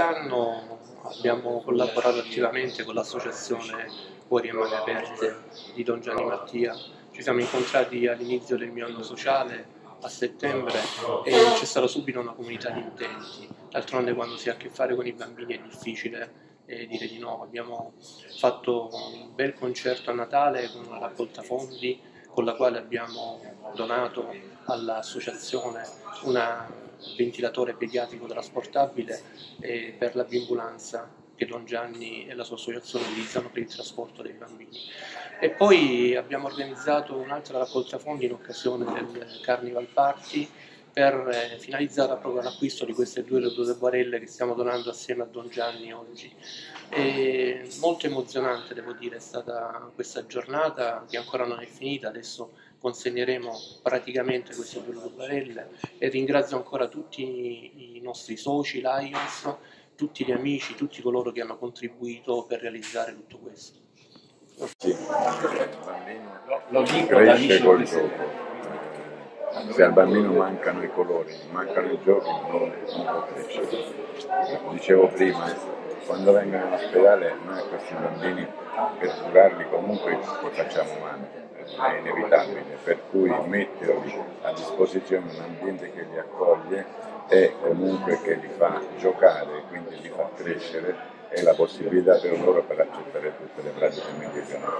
quest'anno abbiamo collaborato attivamente con l'associazione Cuori e Mani Aperte di Don Gianni Mattia. Ci siamo incontrati all'inizio del mio anno sociale a settembre e c'è stata subito una comunità di utenti. D'altronde quando si ha a che fare con i bambini è difficile eh, dire di no. Abbiamo fatto un bel concerto a Natale con una raccolta fondi con la quale abbiamo donato all'associazione un ventilatore pediatrico trasportabile eh, per la bimbulanza che Don Gianni e la sua associazione utilizzano per il trasporto dei bambini. E poi abbiamo organizzato un'altra raccolta fondi in occasione del Carnival Party per, eh, finalizzata proprio all'acquisto di queste due barelle che stiamo donando assieme a Don Gianni oggi. E molto emozionante devo dire è stata questa giornata che ancora non è finita, adesso consegneremo praticamente queste due due barelle e ringrazio ancora tutti i nostri soci Lions, tutti gli amici, tutti coloro che hanno contribuito per realizzare tutto questo. Sì, lo, lo dico amici col gioco se al bambino mancano i colori, mancano i giochi, non, non può crescere. Dicevo prima, quando vengono in ospedale noi questi bambini per curarli comunque li facciamo male, è inevitabile, per cui metterli a disposizione un ambiente che li accoglie e comunque che li fa giocare, quindi li fa crescere, è la possibilità per loro per accettare tutte le pratiche medie che noi facciamo.